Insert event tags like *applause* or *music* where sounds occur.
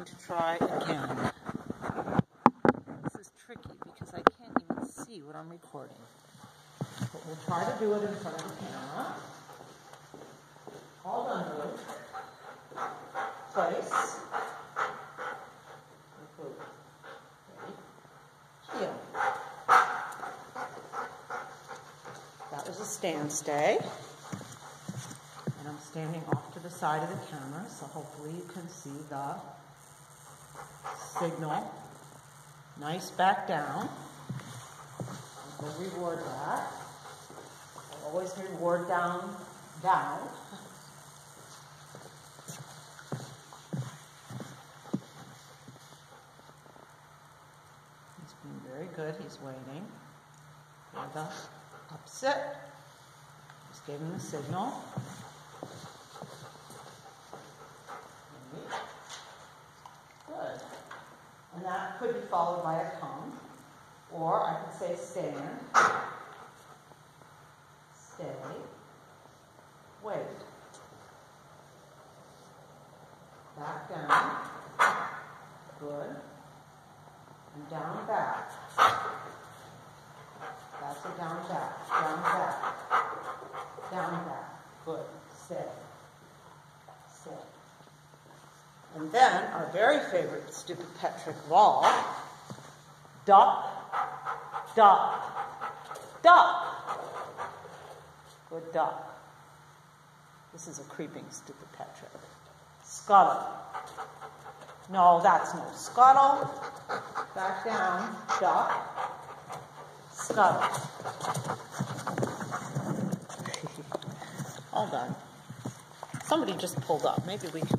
going to try again. This is tricky because I can't even see what I'm recording. But we'll try to do it in front of the camera. Hold on, Lou. Place. Heel. That was a stand stay. And I'm standing off to the side of the camera, so hopefully you can see the signal. Nice back down. We'll reward that. I'll always reward down, down. He's being very good. He's waiting upsit. Just gave him the signal. Good. And that could be followed by a come. Or I could say stand, stay, wait. Back down. Good. And down back. That's a down back. Down back. Down back. Good. Stay. Stay. And then our very favorite stupid pet trick of all, duck, duck, duck. Good duck. This is a creeping stupid pet trick. Scuttle. No, that's no scuttle. Back down, duck, scuttle. *laughs* Hold on. Somebody just pulled up. Maybe we can